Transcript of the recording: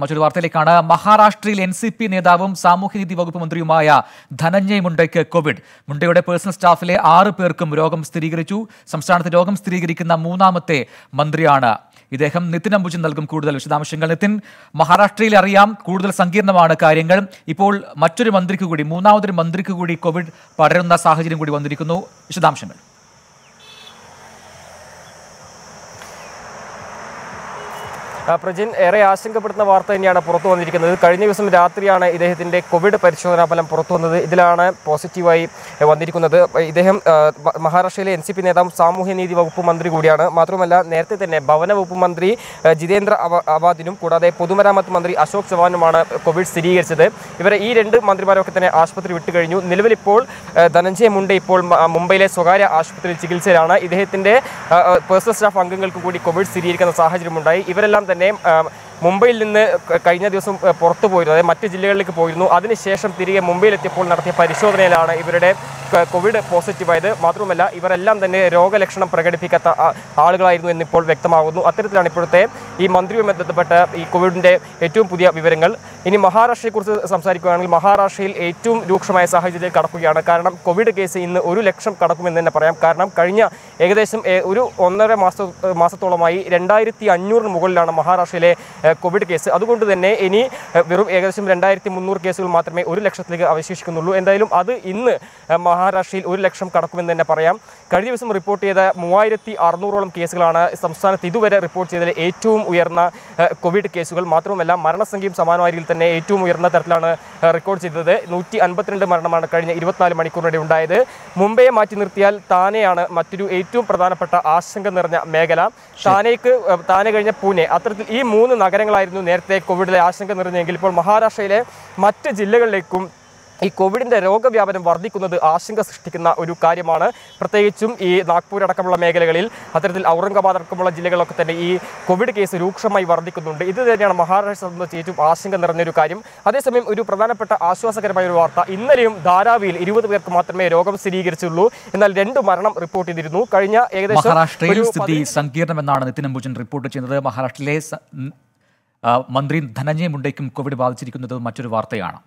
മറ്റൊരു വാർത്തയിലേക്കാണ്. മഹാരാഷ്ട്രയിൽ N C P നേതാവും സാമൂഹ്യനീതി വകുപ്പ് മന്ത്രിയുമായ ധനഞ്ജയ് മുണ്ടയ്ക്ക് കോവിഡ്. മുണ്ടയുടെ പേഴ്സണൽ സ്റ്റാഫിലെ ആറ് പേർക്കും രോഗം സ്ഥിരീകരിച്ചു. സംസ്ഥാനത്ത് രോഗം സ്ഥിരീകരിക്കുന്ന മൂന്നാമത്തെ മന്ത്രിയാണ്. ഇദ്ദേഹം നിതിൻ അംബുജൻ നൽകും കൂടുതൽ വിശദാംശങ്ങൾ. നിതിൻ മഹാരാഷ്ട്രയിൽ അറിയാം കൂടുതൽ സങ്കീർണമാണ് കാര്യങ്ങൾ. ഇപ്പോൾ മറ്റൊരു മന്ത്രിക്ക് കൂടി മൂന്നാമതൊരു മന്ത്രിക്ക് കൂടി കോവിഡ് പടരുന്ന സാഹചര്യം കൂടി വന്നിരിക്കുന്നു. വിശദാംശങ്ങൾ. പ്രജിൻ ഏറെ ആശങ്കപ്പെടുത്തുന്ന വാർത്ത തന്നെയാണ് പുറത്തു വന്നിരിക്കുന്നത്. കഴിഞ്ഞ ദിവസം രാത്രിയാണ് ഇദ്ദേഹത്തിന്റെ കോവിഡ് പരിശോധനാ ഫലം പുറത്തു വന്നത്. ഇതിലാണ് പോസിറ്റീവായി വന്നിരിക്കുന്നത്. ഇദ്ദേഹം മഹാരാഷ്ട്രയിലെ എൻ സി പി നേതാവും സാമൂഹ്യനീതി വകുപ്പ് മന്ത്രി കൂടിയാണ്. മാത്രമല്ല നേരത്തെ തന്നെ ഭവന വകുപ്പ് മന്ത്രി ജിതേന്ദ്ര അവ- അവാദിനും കൂടാതെ പൊതുമരാമത്ത് മന്ത്രി അശോക് ചവാനുമാണ് കോവിഡ് സ്ഥിരീകരിച്ചത്. ഇവരെ ഈ രണ്ട് മന്ത്രിമാരൊക്കെ തന്നെ ആശുപത്രി വിട്ടു കഴിഞ്ഞു. നിലവിൽ ഇപ്പോൾ ആ, ധനഞ്ജയ മുണ്ട ഇപ്പോൾ മുംബൈയിലെ സ്വകാര്യ ആശുപത്രിയിൽ ചികിത്സയിലാണ്. ആ, പേഴ്സണൽ സ്റ്റാഫ് അംഗങ്ങൾക്ക് കൂടി കോവിഡ് സ്ഥിരീകരിക്കുന്ന സാഹചര്യമുണ്ടായി. ഇവരെല്ലാം തന്നെ ആ, മുംബൈയിൽ നിന്ന് കഴിഞ്ഞ ദിവസം പുറത്തു പോയിരുന്നു. അതായത് മറ്റ് ജില്ലകളിലേക്ക് പോയിരുന്നു. അതിനുശേഷം തിരികെ മുംബൈയിലെത്തിയപ്പോൾ നടത്തിയ പരിശോധനയിലാണ് ഇവരുടെ കോവിഡ് പോസിറ്റീവായത്. മാത്രമല്ല ഇവരെല്ലാം തന്നെ രോഗലക്ഷണം പ്രകടിപ്പിക്കാത്ത ആളുകളായിരുന്നു എന്നിപ്പോൾ വ്യക്തമാകുന്നു. അത്തരത്തിലാണ് ഇപ്പോഴത്തെ ഈ മന്ത്രിയുമായി ബന്ധപ്പെട്ട ഈ കോവിഡിന്റെ ഏറ്റവും പുതിയ വിവരങ്ങൾ. ഇനി മഹാരാഷ്ട്രയെക്കുറിച്ച് സംസാരിക്കുകയാണെങ്കിൽ മഹാരാഷ്ട്രയിൽ ഏറ്റവും രൂക്ഷമായ സാഹചര്യത്തിൽ കടക്കുകയാണ്. കാരണം കോവിഡ് കേസ് ഇന്ന് ഒരു ലക്ഷം കടക്കുമെന്ന് തന്നെ പറയാം. കാരണം കഴിഞ്ഞ ഏകദേശം ഒരു ഒന്നര മാസ മാസത്തോളമായി രണ്ടായിരത്തി അഞ്ഞൂറിന് മുകളിലാണ് മഹാരാഷ്ട്രയിലെ കോവിഡ് കേസ്. അതുകൊണ്ട് തന്നെ ഇനി വെറും ഏകദേശം രണ്ടായിരത്തി മുന്നൂറ് കേസുകൾ മാത്രമേ ഒരു ലക്ഷത്തിലേക്ക് അവശേഷിക്കുന്നുള്ളൂ. എന്തായാലും അത് ഇന്ന് മഹാരാഷ്ട്രയിൽ ഒരു ലക്ഷം കടക്കുമെന്ന് തന്നെ പറയാം. കഴിഞ്ഞ ദിവസം റിപ്പോർട്ട് ചെയ്ത മൂവായിരത്തി അറുന്നൂറോളം കേസുകളാണ് സംസ്ഥാനത്ത് ഇതുവരെ റിപ്പോർട്ട് ചെയ്തതിൽ ഏറ്റവും ഉയർന്ന കോവിഡ് കേസുകൾ. മാത്രവുമല്ല മരണസംഖ്യയും സമാനമായ രീതിയിൽ തന്നെ ഏറ്റവും ഉയർന്ന തരത്തിലാണ് റെക്കോർഡ് ചെയ്തത്. നൂറ്റി അൻപത്തിരണ്ട് മരണമാണ് കഴിഞ്ഞ ഇരുപത്തിനാല് മണിക്കൂറിനിടെ ഉണ്ടായത്. മുംബൈയെ മാറ്റി നിർത്തിയാൽ താനെയാണ് മറ്റൊരു ഏറ്റവും പ്രധാനപ്പെട്ട ആശങ്ക നിറഞ്ഞ മേഖല. താനേക്ക് താനെ കഴിഞ്ഞ പൂനെ. അത്തരത്തിൽ ഈ മൂന്ന് നഗരങ്ങളായിരുന്നു നേരത്തെ കോവിഡിലെ ആശങ്ക നിറഞ്ഞെങ്കിൽ ഇപ്പോൾ മഹാരാഷ്ട്രയിലെ മറ്റ് ജില്ലകളിലേക്കും ഈ കോവിഡിന്റെ രോഗവ്യാപനം വർദ്ധിക്കുന്നത് ആശങ്ക സൃഷ്ടിക്കുന്ന ഒരു കാര്യമാണ്. പ്രത്യേകിച്ചും ഈ നാഗ്പൂർ അടക്കമുള്ള മേഖലകളിൽ അത്തരത്തിൽ ഔറംഗാബാദ് അടക്കമുള്ള ജില്ലകളൊക്കെ തന്നെ ഈ കോവിഡ് കേസ് രൂക്ഷമായി വർദ്ധിക്കുന്നുണ്ട്. ഇത് തന്നെയാണ് മഹാരാഷ്ട്ര സംബന്ധിച്ച് ഏറ്റവും ആശങ്ക നിറഞ്ഞൊരു കാര്യം. അതേസമയം ഒരു പ്രധാനപ്പെട്ട ആശ്വാസകരമായ ഒരു വാർത്ത ഇന്നലെയും ധാരാവിയിൽ ഇരുപത് പേർക്ക് മാത്രമേ രോഗം സ്ഥിരീകരിച്ചുള്ളൂ. എന്നാൽ രണ്ട് മരണം റിപ്പോർട്ട് ചെയ്തിരുന്നു. കഴിഞ്ഞ ഏകദേശം മഹാരാഷ്ട്രയിൽ സ്ഥിതി സങ്കീർണമെന്നാണ് നിതിൻ അംബുജൻ റിപ്പോർട്ട് ചെയ്യുന്നത്. മഹാരാഷ്ട്രയിലെ മന്ത്രി ധനഞ്ജയ് മുണ്ടയ്ക്കും കോവിഡ് ബാധിച്ചിരിക്കുന്നത് മറ്റൊരു വാർത്തയാണ്.